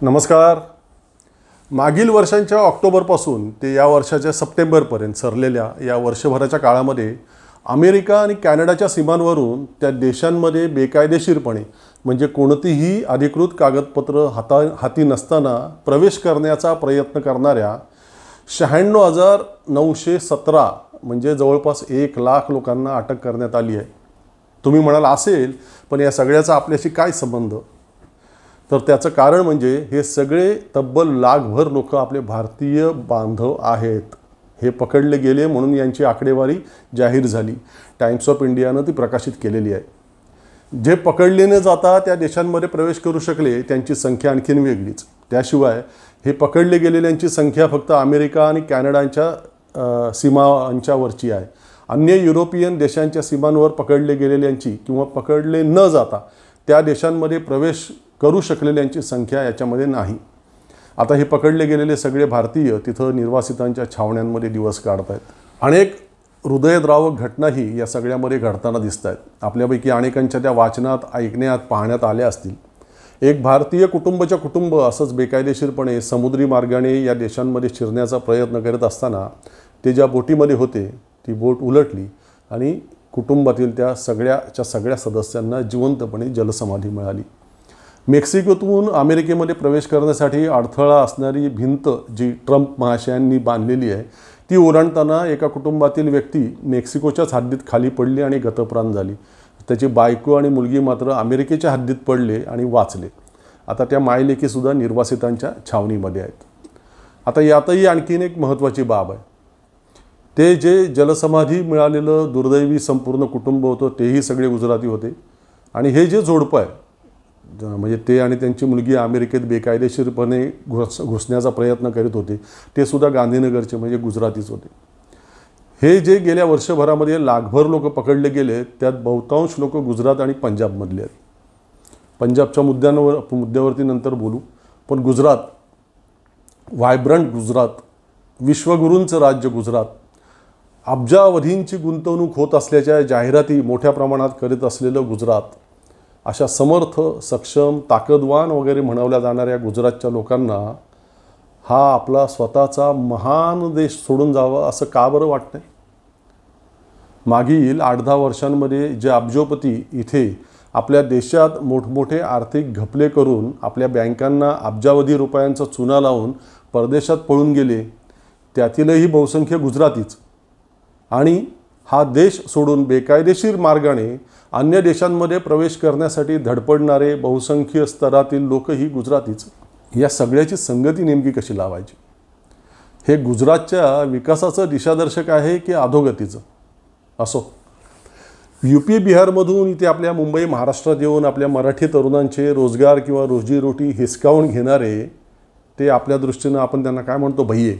नमस्कार. मागील वर्षांच्या ऑक्टोबरपासून ते या वर्षाच्या सप्टेंबरपर्यंत सरलेल्या या वर्षभराच्या काळामध्ये अमेरिका आणि कॅनडाच्या सीमांवरून त्या देशांमध्ये बेकायदेशीरपणे म्हणजे कोणतीही अधिकृत कागदपत्र हाता हाती नसताना प्रवेश करण्याचा प्रयत्न करणाऱ्या शहाण्णव हजार नऊशे सतरा म्हणजे जवळपास एक लाख लोकांना अटक करण्यात आली आहे. तुम्ही म्हणाल असेल पण या सगळ्याचा आपल्याशी काय संबंध? तर त्याचं कारण म्हणजे हे सगळे तब्बल लाखभर लोक आपले भारतीय बांधव आहेत. हे पकडले गेले म्हणून यांची आकडेवारी जाहीर झाली. टाइम्स ऑफ इंडियानं ती प्रकाशित केलेली आहे. जे पकडले न जाता त्या देशांमध्ये प्रवेश करू शकले त्यांची संख्या आणखीन वेगळीच. त्याशिवाय हे पकडले गेलेल्यांची संख्या फक्त अमेरिका आणि कॅनडाच्या सीमांच्यावरची आहे. अन्य युरोपियन देशांच्या सीमांवर पकडले गेलेल्यांची किंवा पकडले न जाता त्या देशांमध्ये प्रवेश करू शकलेल्यांची संख्या याच्यामध्ये नाही. आता हे पकडले गेलेले सगळे भारतीय तिथं निर्वासितांच्या छावण्यांमध्ये दिवस काढत आहेत अनेक हृदयद्रावक घटनाही या सगळ्यामध्ये घडताना दिसत आहेत आपल्यापैकी अनेकांच्या त्या वाचनात ऐकण्यात पाहण्यात आल्या असतील. एक भारतीय कुटुंबच्या कुटुंब असंच बेकायदेशीरपणे समुद्री मार्गाने या देशांमध्ये शिरण्याचा प्रयत्न करत असताना ते ज्या बोटीमध्ये होते ती बोट उलटली आणि कुटुंबातील त्या सगळ्याच्या सगळ्या सदस्यांना जिवंतपणे जलसमाधी मिळाली. मेक्सिकोतून अमेरिकेमध्ये प्रवेश करण्यासाठी अडथळा असणारी भिंत जी ट्रम्प महाशयांनी बांधलेली आहे ती ओलांडताना एका कुटुंबातील व्यक्ती मेक्सिकोच्याच हद्दीत खाली पडली आणि गतप्राण झाली. त्याची बायको आणि मुलगी मात्र अमेरिकेच्या हद्दीत पडले आणि वाचले. आता त्या मायलेकीसुद्धा निर्वासितांच्या छावणीमध्ये आहेत. आता यातही आणखीन एक महत्त्वाची बाब आहे. ते जे जलसमाधी मिळालेलं दुर्दैवी संपूर्ण कुटुंब होतं तेही सगळे गुजराती होते. आणि हे जे जोडपं आहे म्हणजे ते आणि त्यांची मुलगी अमेरिकेत बेकायदेशीरपणे घुस घुसण्याचा प्रयत्न करीत होते. ते सुद्धा गांधीनगरचे म्हणजे गुजरातीच होते. हे जे गेल्या वर्षभरामध्ये लाखभर लोक पकडले गेले त्यात बहुतांश लोक गुजरात आणि पंजाबमधले आहेत. पंजाबच्या मुद्द्यांवर मुद्द्यावरती नंतर बोलू. पण गुजरात व्हायब्रंट गुजरात विश्वगुरूंचं राज्य गुजरात अब्जावधींची गुंतवणूक होत असल्याच्या जाहिराती मोठ्या प्रमाणात करीत असलेलं गुजरात अशा समर्थ सक्षम ताकदवान वगैरे म्हणवल्या जाणाऱ्या गुजरातच्या लोकांना हा आपला स्वतःचा महान देश सोडून जावा असं का बरं वाटतंय? मागील आठ दहा वर्षांमध्ये जे अब्जोपती इथे आपल्या देशात मोठमोठे आर्थिक घपले करून आपल्या बँकांना अब्जावधी रुपयांचा चुना लावून परदेशात पळून गेले त्यातीलही बहुसंख्य गुजरातीच. आणि हा देश सोडून बेकायदेशीर मार्गाने अन्य देशांमध्ये प्रवेश करण्यासाठी धडपडणारे बहुसंख्य स्तरातील लोकही गुजरातीच. या सगळ्याची संगती नेमकी कशी लावायची? हे गुजरातच्या विकासाचं दिशादर्शक आहे की अधोगतीचं? असो. यू पी बिहारमधून इथे आपल्या मुंबई महाराष्ट्रात येऊन आपल्या मराठी तरुणांचे रोजगार किंवा रोजीरोटी हिसकावून घेणारे ते आपल्या दृष्टीनं आपण त्यांना काय म्हणतो भय्ये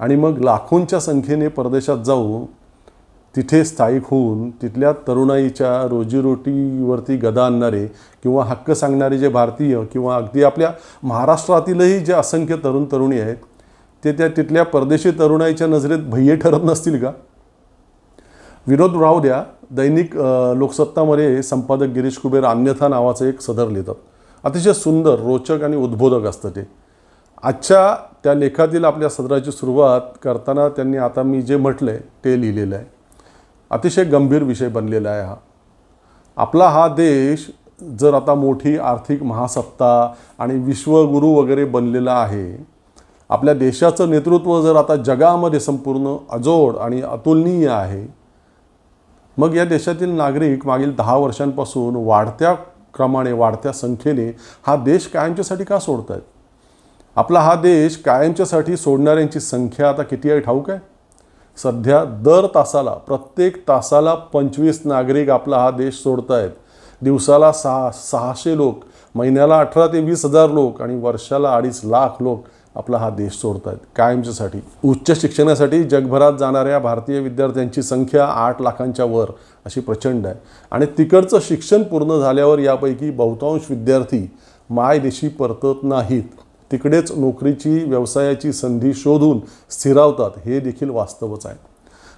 आणि मग लाखोंच्या संख्येने परदेशात जाऊ तिथे स्थायिक होऊन तिथल्या तरुणाईच्या रोजीरोटीवरती गदा आणणारे किंवा हक्क सांगणारे जे भारतीय किंवा अगदी आपल्या महाराष्ट्रातीलही जे असंख्य तरुण तरुणी आहेत ते त्या तिथल्या परदेशी तरुणाईच्या नजरेत भय्ये ठरत नसतील का? विनोद राहू द्या दैनिक लोकसत्तामध्ये संपादक गिरीश कुबेर अन्यथा नावाचं एक सदर लिहितात. अतिशय सुंदर रोचक आणि उद्बोधक असतं ते. आजच्या त्या लेखातील आपल्या सदराची सुरुवात करताना त्यांनी आता मी जे म्हटलं आहे ते लिहिलेलं आहे. अतिशय गंभीर विषय बनलेला आहे हा. आपला हा देश जर आता मोठी आर्थिक महासत्ता आणि विश्वगुरू वगैरे बनलेला आहे आपल्या देशाचं नेतृत्व जर आता जगामध्ये संपूर्ण अजोड आणि अतुलनीय आहे मग या देशातील नागरिक मागील दहा वर्षांपासून वाढत्या क्रमाने वाढत्या संख्येने हा देश कायमच्यासाठी का सोडत आहेत आपला हा देश कायमच्यासाठी सोडणाऱ्यांची संख्या आता किती आहे ठाऊक आहे? सध्या दर तासाला प्रत्येक तासाला पंचवीस नागरिक आपला हा देश सोडत आहेत दिवसाला सहा सहाशे लोक महिन्याला अठरा ते वीस हजार लोक आणि वर्षाला अडीच लाख लोक आपला हा देश सोडत आहेत कायमच्यासाठी. उच्च शिक्षणासाठी जगभरात जाणाऱ्या भारतीय विद्यार्थ्यांची संख्या आठ लाखांच्या वर अशी प्रचंड आहे. आणि तिकडचं शिक्षण पूर्ण झाल्यावर यापैकी बहुतांश विद्यार्थी मायदेशी परतत नाहीत. तिकडेच नोकरीची व्यवसायाची संधी शोधून स्थिरावतात हे देखील वास्तवच आहे.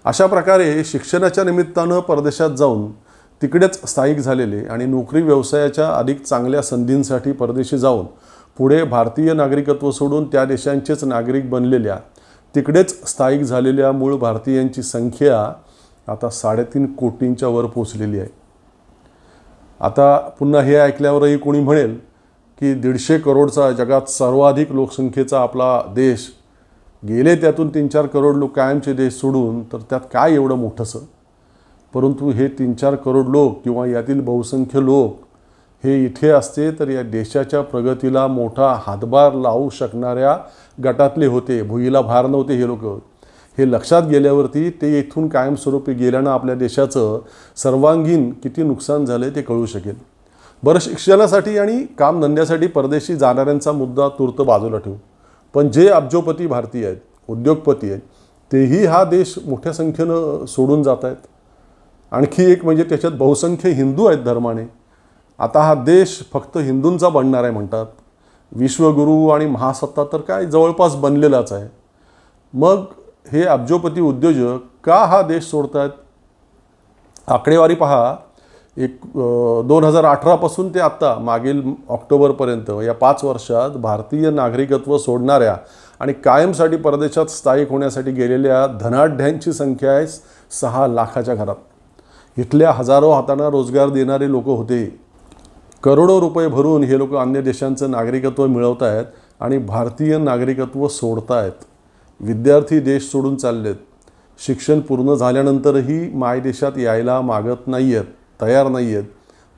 अशा प्रकारे शिक्षणाच्या निमित्तानं परदेशात जाऊन तिकडेच स्थायिक झालेले आणि नोकरी व्यवसायाच्या अधिक चांगल्या संधींसाठी परदेशी जाऊन पुढे भारतीय नागरिकत्व सोडून त्या देशांचेच नागरिक बनलेल्या तिकडेच स्थायिक झालेल्या मूळ भारतीयांची संख्या आता साडेतीन कोटींच्या वर पोचलेली आहे. आता पुन्हा हे ऐकल्यावरही कोणी म्हणेल की दीडशे करोडचा जगात सर्वाधिक लोकसंख्येचा आपला देश गेले त्यातून तीन चार करोड लोक कायमचे देश सोडून तर त्यात काय एवढं मोठंसं? परंतु हे तीन चार करोड लोक किंवा यातील बहुसंख्य लोक हे इथे असते तर या देशाच्या प्रगतीला मोठा हातभार लावू शकणाऱ्या गटातले होते. भुईला भार नव्हते हे लोक. हे लक्षात गेल्यावरती ते इथून कायमस्वरूपी गेल्यानं आपल्या देशाचं सर्वांगीण किती नुकसान झालं ते कळू शकेल. बरं शिक्षणासाठी आणि कामधंद्यासाठी परदेशी जाणाऱ्यांचा मुद्दा तूर्त बाजूला ठेवू. पण जे अब्जोपती भारतीय आहेत उद्योगपती आहेत तेही हा देश मोठ्या संख्येनं सोडून जात आहेत. आणखी एक म्हणजे त्याच्यात बहुसंख्य हिंदू आहेत धर्माने. आता हा देश फक्त हिंदूंचा बनणार आहे म्हणतात. विश्वगुरू आणि महासत्ता तर काय जवळपास बनलेलाच आहे. मग हे अब्जोपती उद्योजक का हा देश सोडतात आकडेवारी पहा. एक दोन हजार अठरापासून ते आत्ता मागील ऑक्टोबरपर्यंत या पाच वर्षात भारतीय नागरिकत्व सोडणाऱ्या आणि कायमसाठी परदेशात स्थायिक होण्यासाठी गेलेल्या धनाढ्यांची संख्या आहे सहा लाखाच्या घरात. इथल्या हजारो हातांना रोजगार देणारे लोक होते. करोडो रुपये भरून हे लोक अन्य देशांचं नागरिकत्व मिळवत आहेत आणि भारतीय नागरिकत्व सोडतायत. विद्यार्थी देश सोडून चाललेत. शिक्षण पूर्ण झाल्यानंतरही मायदेशात यायला मागत नाही आहेत तयार नाही आहेत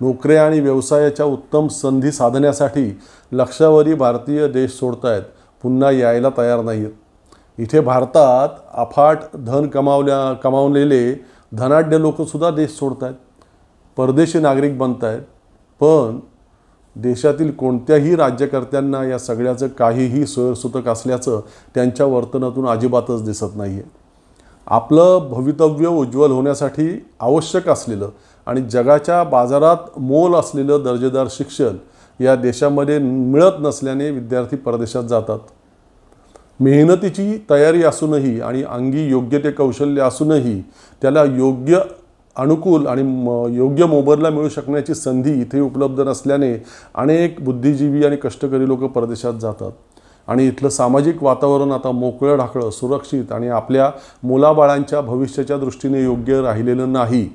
नोकऱ्या आणि व्यवसायाच्या उत्तम संधी साधण्यासाठी लक्षावरी भारतीय देश सोडत आहेत पुन्हा यायला तयार नाही आहेत इथे भारतात अफाट धन कमावल्या कमावलेले धनाढ्य लोकसुद्धा देश सोडत आहेत परदेशी नागरिक बनत आहेत पण देशातील कोणत्याही राज्यकर्त्यांना या सगळ्याचं काहीही सोयसूतक असल्याचं त्यांच्या वर्तनातून अजिबातच दिसत नाही आहे आपलं भवितव्य उज्ज्वल होण्यासाठी आवश्यक असलेलं आणि जगाच्या बाजारात मोल असलेलं दर्जेदार शिक्षण या देशामध्ये मिळत नसल्याने विद्यार्थी परदेशात जातात. मेहनतीची तयारी असूनही आणि अंगी योग्य ते कौशल्य असूनही त्याला योग्य अनुकूल आणि म योग्य मोबदला मिळू शकण्याची संधी इथे उपलब्ध नसल्याने अनेक बुद्धिजीवी आणि कष्टकरी लोक परदेशात जातात. आणि इथलं सामाजिक वातावरण आता मोकळं ढाकळं सुरक्षित आणि आपल्या मुलाबाळांच्या भविष्याच्या दृष्टीने योग्य राहिलेलं नाही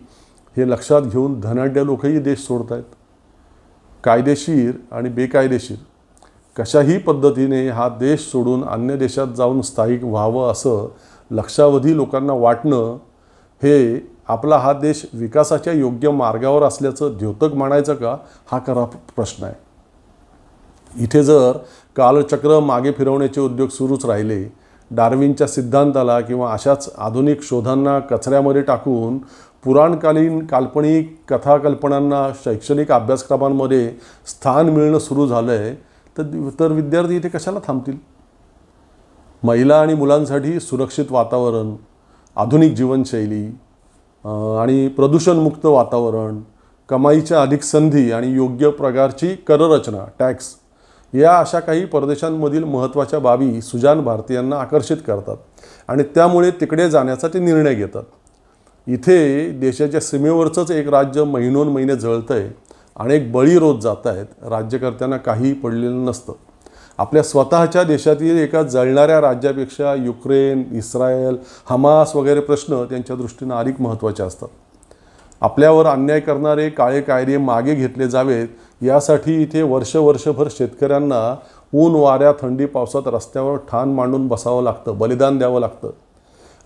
हे लक्षात घेऊन धनाढ्य लोकही देश सोडत आहेत कायदेशीर आणि बेकायदेशीर कशाही पद्धतीने हा देश सोडून अन्य देशात जाऊन स्थायिक व्हावं असं लक्षावधी लोकांना वाटणं हे आपला हा देश विकासाच्या योग्य मार्गावर असल्याचं द्योतक मानायचं का? हा खरा प्रश्न आहे. इथे जर कालचक्र मागे फिरवण्याचे उद्योग सुरूच राहिले. डार्विनच्या सिद्धांताला किंवा अशाच आधुनिक शोधांना कचऱ्यामध्ये टाकून पुराणकालीन काल्पनिक कथाकल्पनांना शैक्षणिक अभ्यासक्रमांमध्ये स्थान मिळणं सुरू झालं आहे तर तर विद्यार्थी इथे कशाला थांबतील? महिला आणि मुलांसाठी सुरक्षित वातावरण आधुनिक जीवनशैली आणि प्रदूषणमुक्त वातावरण कमाईच्या अधिक संधी आणि योग्य प्रकारची कररचना टॅक्स या अशा काही परदेशांमधील महत्त्वाच्या बाबी सुजान भारतीयांना आकर्षित करतात आणि त्यामुळे तिकडे जाण्याचा ते निर्णय घेतात. इथे देशाच्या सीमेवरचंच एक राज्य महिनोन महिने जळतं आहे अनेक बळी रोज जात आहेत राज्यकर्त्यांना काहीही पडलेलं नसतं. आपल्या स्वतःच्या देशातील एका जळणाऱ्या राज्यापेक्षा युक्रेन इस्रायल हमास वगैरे प्रश्न त्यांच्या दृष्टीनं अधिक महत्त्वाचे असतात. आपल्यावर अन्याय करणारे काळे कायदे मागे घेतले जावेत यासाठी इथे वर्ष वर्षभर शेतकऱ्यांना ऊन वाऱ्या थंडी पावसात रस्त्यावर ठाण मांडून बसावं लागतं बलिदान द्यावं लागतं.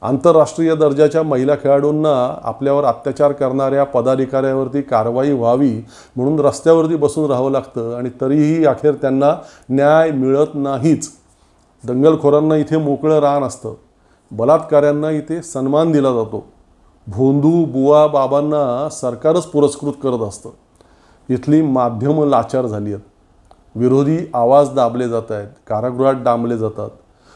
आंतरराष्ट्रीय दर्जाच्या महिला खेळाडूंना आपल्यावर अत्याचार करणाऱ्या पदाधिकाऱ्यावरती कारवाई व्हावी म्हणून रस्त्यावरती बसून राहावं लागतं आणि तरीही अखेर त्यांना न्याय मिळत नाहीच. दंगलखोरांना इथे मोकळं रान असतं बलात्काऱ्यांना इथे सन्मान दिला जातो. भोंदू बुवा बाबांना सरकारच पुरस्कृत करत असतं. इथली माध्यमं लाचार झाली आहेत. विरोधी आवाज दाबले जात आहेत कारागृहात डांबले जातात.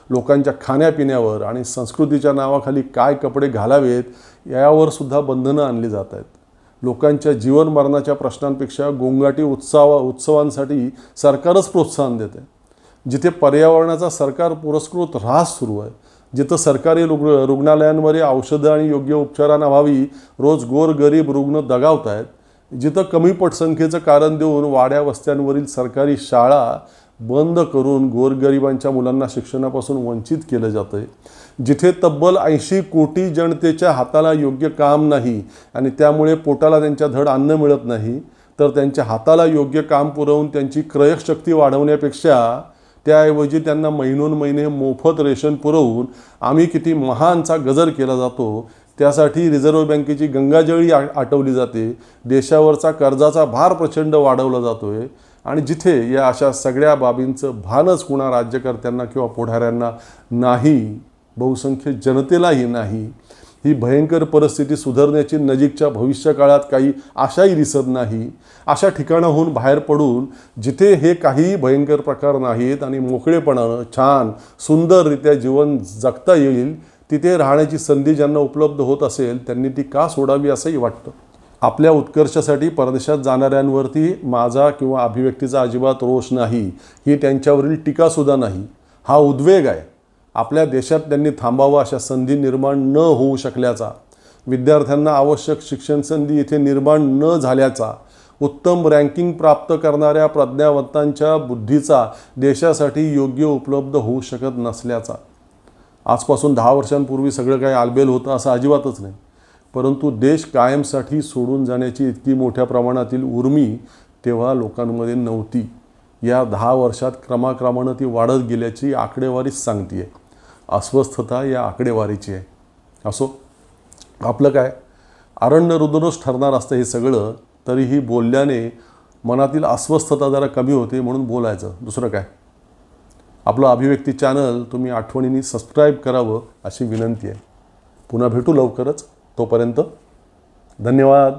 लोकांच्या खाण्यापिण्यावर आणि संस्कृतीच्या नावाखाली काय कपडे घालावेत यावर सुद्धा बंधनं आणली जात आहेत. लोकांच्या जीवन मरणाच्या प्रश्नांपेक्षा गोंगाटी उत्सावा उत्सवांसाठी सरकारच प्रोत्साहन देते. जिथे पर्यावरणाचा सरकार पुरस्कृत ऱ्हास सुरू आहे जिथं सरकारी रुग्ण रुग्णालयांमध्ये औषधं आणि योग्य उपचारांअभावी रोज गोरगरीब रुग्ण दगावत आहेत जिथं कमी पटसंख्येचं कारण देऊन वाड्या वस्त्यांवरील सरकारी शाळा बंद करून गोरगरिबांच्या मुलांना शिक्षणापासून वंचित केलं जातं आहे जिथे तब्बल ऐंशी कोटी जनतेच्या हाताला योग्य काम नाही आणि त्यामुळे पोटाला त्यांच्या धड अन्न मिळत नाही तर त्यांच्या हाताला योग्य काम पुरवून त्यांची क्रयशक्ती वाढवण्यापेक्षा त्याऐवजी त्यांना महिनोन महिने मोफत रेशन पुरवून आम्ही किती महानचा गजर केला जातो त्यासाठी रिझर्व्ह बँकेची गंगाजळी आ आटवली जाते देशावरचा कर्जाचा भार प्रचंड वाढवला जातो आहे आणि जिथे या अशा सगळ्या बाबींचं भानच कुणा राज्यकर्त्यांना किंवा पुढाऱ्यांना नाही बहुसंख्य जनतेलाही नाही ही भयंकर परिस्थिती सुधारण्याची नजीकच्या भविष्यकाळात काही आशाही दिसत नाही. अशा ठिकाणाहून बाहेर पडून जिथे हे काहीही भयंकर प्रकार नाहीत आणि मोकळेपणानं छान सुंदररित्या जीवन जगता येईल तिथे राहण्याची संधी ज्यांना उपलब्ध होत असेल त्यांनी ती का सोडावी असंही वाटतं. आपल्या उत्कर्षासाठी परदेशात जाणाऱ्यांवरती माझा किंवा अभिव्यक्तीचा अजिबात रोष नाही. ही त्यांच्यावरील टीकासुद्धा नाही. हा उद्वेग आहे. आपल्या देशात त्यांनी थांबावं अशा संधी निर्माण न होऊ शकल्याचा. विद्यार्थ्यांना आवश्यक शिक्षण संधी इथे निर्माण न झाल्याचा. उत्तम रँकिंग प्राप्त करणाऱ्या प्रज्ञावंतांच्या बुद्धीचा देशासाठी योग्य उपलब्ध होऊ शकत नसल्याचा. आजपासून दहा वर्षांपूर्वी सगळं काही आलबेल होतं असं अजिबातच नाही. परंतु देश कायमसाठी सोडून जाण्याची इतकी मोठ्या प्रमाणातील उर्मी तेव्हा लोकांमध्ये नव्हती. या दहा वर्षात क्रमाक्रमानं ती वाढत गेल्याची आकडेवारीच सांगते आहे अस्वस्थता या आकडेवारीची आहे. असो आपलं काय? अरण्य रुदनच ठरणार असतं हे सगळं तरीही बोलल्याने मनातील अस्वस्थता जरा कमी होते म्हणून बोलायचं. दुसरं काय? आपलं अभिव्यक्ती चॅनल तुम्ही आठवणीने सबस्क्राईब करावं अशी विनंती आहे. पुन्हा भेटू लवकरच. तोपर्यंत धन्यवाद.